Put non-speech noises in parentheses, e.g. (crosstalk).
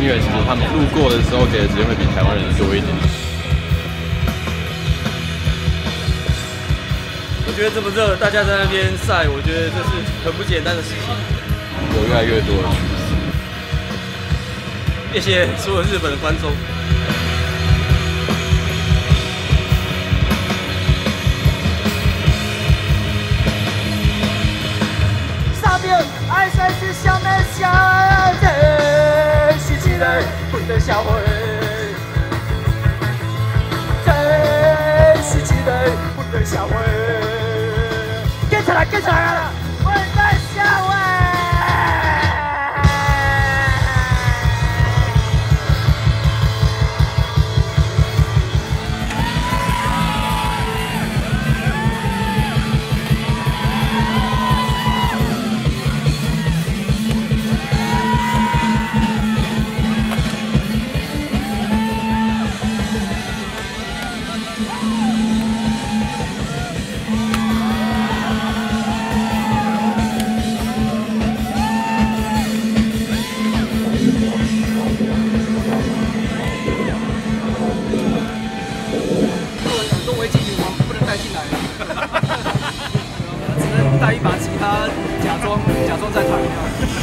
音乐，其实他们路过的时候给的时间会比台湾人多一点。我觉得这么热，大家在那边晒，我觉得这是很不简单的事情。有越来越多的趋势。谢谢所有日本的观众。不能销毁。真是一个不能下回。跟起来，跟起来 (laughs) 带一把吉他，假装假装在弹。